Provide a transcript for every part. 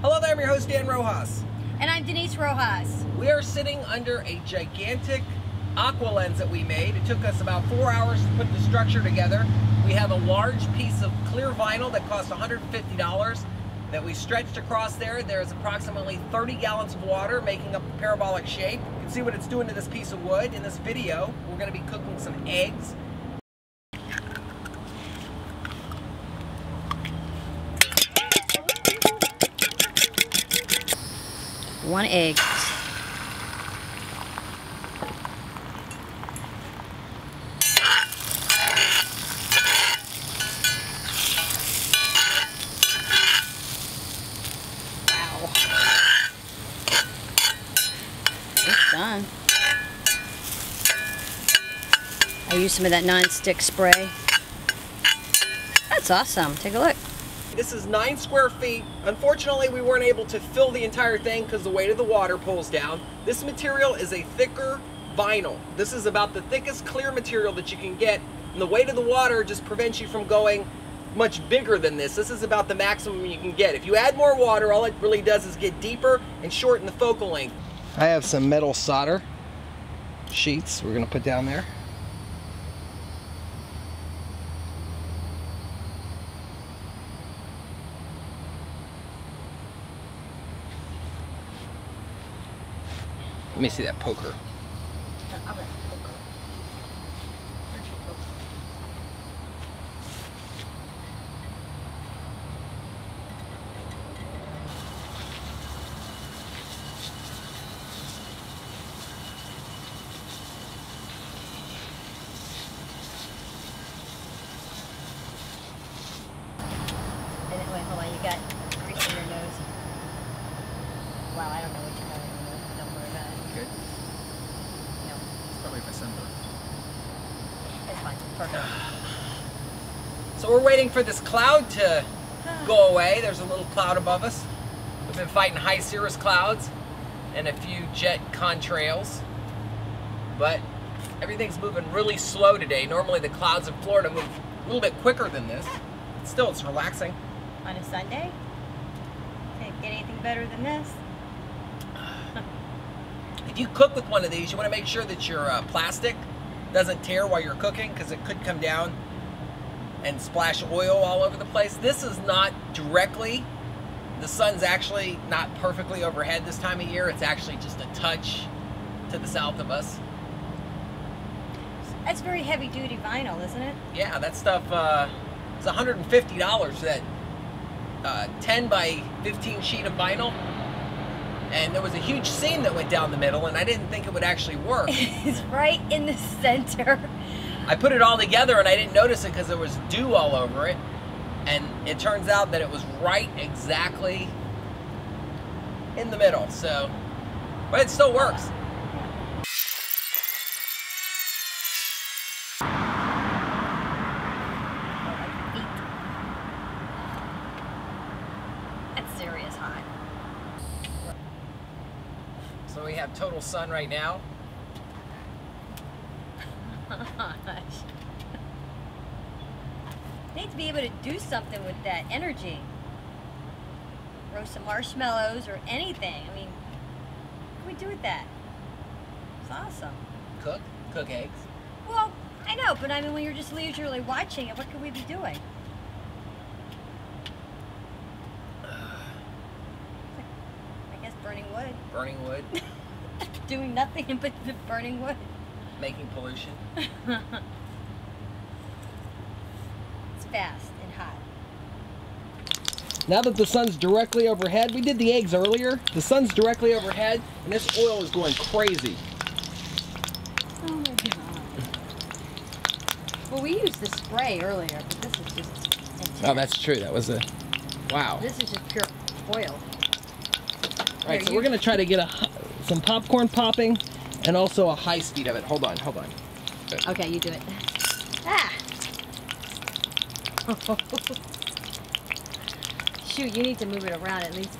Hello there, I'm your host Dan Rojas. And I'm Denise Rojas. We are sitting under a gigantic aqua lens that we made. It took us about four hours to put the structure together. We have a large piece of clear vinyl that cost $150 that we stretched across there. There's approximately 30 gallons of water making up a parabolic shape. You can see what it's doing to this piece of wood. In this video, we're gonna be cooking some eggs. One egg. Done. I used some of that non-stick spray. That's awesome. Take a look. This is nine square feet. Unfortunately, we weren't able to fill the entire thing because the weight of the water pulls down. This material is a thicker vinyl. This is about the thickest clear material that you can get. And the weight of the water just prevents you from going much bigger than this. This is about the maximum you can get. If you add more water, all it really does is get deeper and shorten the focal length. I have some metal solder sheets we're gonna put down there. Let me see that poker. And then, wait, hold on. You got grease in your nose. Wow, I don't know what you got in your nose. Don't worry about it. Good. No, Probably my sunburn. it's fine. Perfect. So we're waiting for this cloud to go away. There's a little cloud above us. We've been fighting high cirrus clouds and a few jet contrails. But everything's moving really slow today. Normally the clouds in Florida move a little bit quicker than this. But Still, it's relaxing. On a Sunday? Can't get anything better than this. If you cook with one of these, you want to make sure that your uh, plastic doesn't tear while you're cooking because it could come down and splash oil all over the place. This is not directly, the sun's actually not perfectly overhead this time of year. It's actually just a touch to the south of us. That's very heavy duty vinyl, isn't it? Yeah, that stuff uh, is $150 for that uh, 10 by 15 sheet of vinyl. And there was a huge seam that went down the middle, and I didn't think it would actually work. it's right in the center. I put it all together and I didn't notice it because there was dew all over it. And it turns out that it was right exactly in the middle. So, but it still works. That's serious hot. So we have total sun right now. Need to be able to do something with that energy. Roast some marshmallows or anything. I mean, what can we do with that? It's awesome. Cook, cook eggs. Well, I know, but I mean, when you're just leisurely watching it, what could we be doing? I guess burning wood. Burning wood, Doing nothing but burning wood. making pollution. It's fast and hot. Now that the sun's directly overhead, we did the eggs earlier. The sun's directly overhead, and this oil is going crazy. Oh my god. Well, we used the spray earlier, but this is just. Intense. Oh, that's true. That was a wow. This is just pure oil. All right, Here, so you- we're gonna try to get a h- some popcorn popping, and also a high speed of it. Hold on, hold on. Okay, you do it. Ah! Shoot, you need to move it around at least.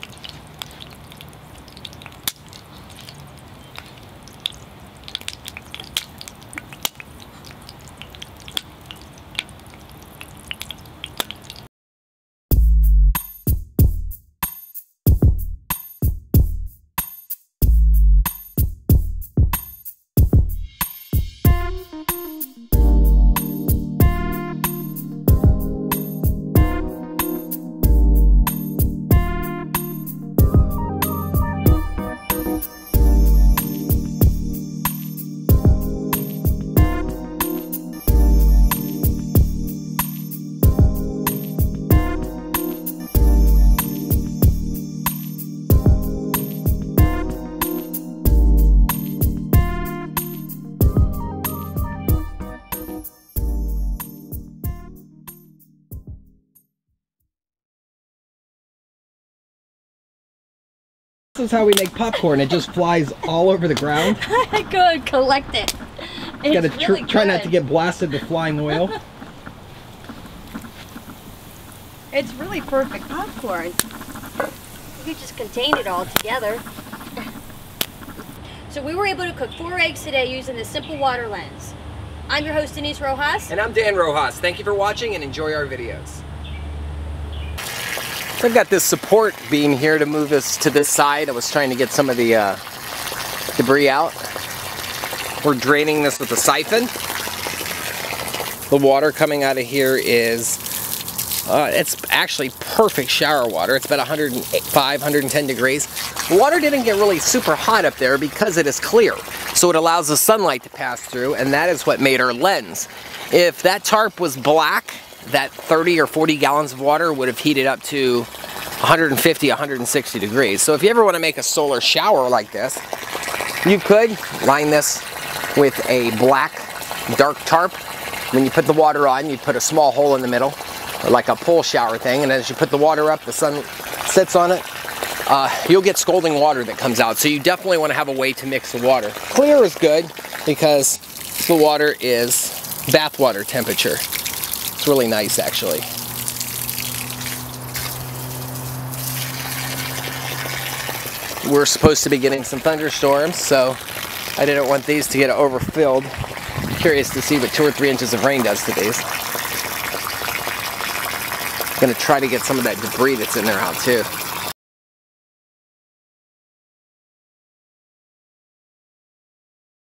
This is how we make popcorn. It just flies all over the ground. good, collect it. It's Gotta tr- really try not to get blasted with flying oil. It's really perfect popcorn. You could just contain it all together. So we were able to cook four eggs today using the simple water lens. I'm your host Denise Rojas. And I'm Dan Rojas. Thank you for watching and enjoy our videos. So I've got this support beam here to move us to this side. I was trying to get some of the uh, debris out. We're draining this with a siphon. The water coming out of here is, uh, it's actually perfect shower water. It's about 105, 110 degrees. The water didn't get really super hot up there because it is clear. So it allows the sunlight to pass through and that is what made our lens. If that tarp was black, that 30 or 40 gallons of water would have heated up to 150, 160 degrees. So if you ever want to make a solar shower like this, you could line this with a black dark tarp. When you put the water on, you put a small hole in the middle, like a pool shower thing, and as you put the water up, the sun sits on it, uh, you'll get scalding water that comes out. So you definitely want to have a way to mix the water. Clear is good because the water is bath water temperature. It's really nice actually. We're supposed to be getting some thunderstorms, so I didn't want these to get overfilled. Curious to see what two or three inches of rain does to these. Gonna try to get some of that debris that's in there out too.